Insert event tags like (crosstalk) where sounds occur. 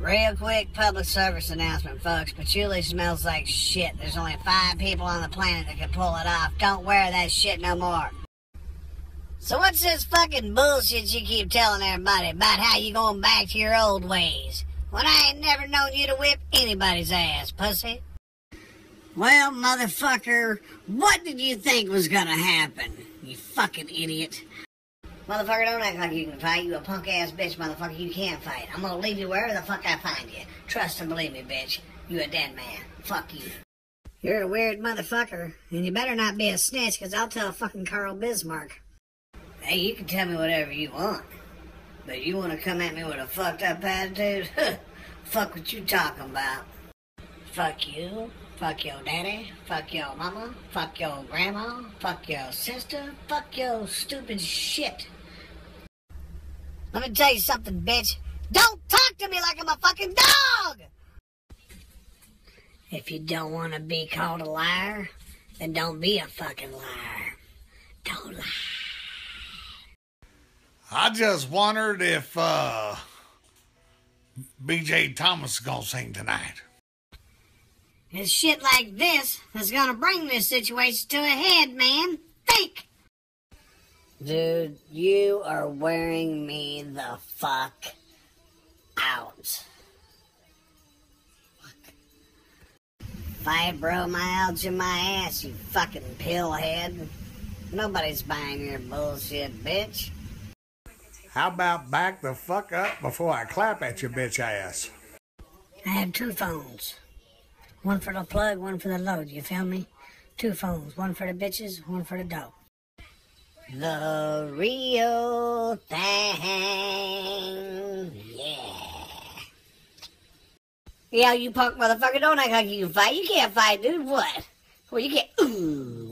Real quick public service announcement, folks. Patchouli smells like shit. There's only five people on the planet that can pull it off. Don't wear that shit no more. So what's this fucking bullshit you keep telling everybody about how you going back to your old ways? When I ain't never known you to whip anybody's ass, pussy. Well, motherfucker, what did you think was gonna happen? You fucking idiot. Motherfucker, don't act like you can fight. You a punk ass bitch, motherfucker. You can't fight. I'm gonna leave you wherever the fuck I find you. Trust and believe me, bitch. You a dead man. Fuck you. You're a weird motherfucker, and you better not be a snitch, because I'll tell fucking Carl Bismarck. Hey, you can tell me whatever you want. But you want to come at me with a fucked up attitude? (laughs) Fuck what you talking about. Fuck you. Fuck your daddy. Fuck your mama. Fuck your grandma. Fuck your sister. Fuck your stupid shit. Let me tell you something, bitch. Don't talk to me like I'm a fucking dog! If you don't want to be called a liar, then don't be a fucking liar. Don't lie. I just wondered if uh, BJ Thomas is gonna sing tonight. It's shit like this that's gonna bring this situation to a head, man. Dude, you are wearing me the fuck out. Fibromyalgia my ass, you fucking pillhead. Nobody's buying your bullshit, bitch. How about back the fuck up before I clap at your bitch ass? I have two phones. One for the plug, one for the load, you feel me? Two phones, one for the bitches, one for the dope. The real thing, yeah. Yeah, you punk motherfucker, don't act like you can fight. You can't fight, dude. What? Well, you can't. Ooh?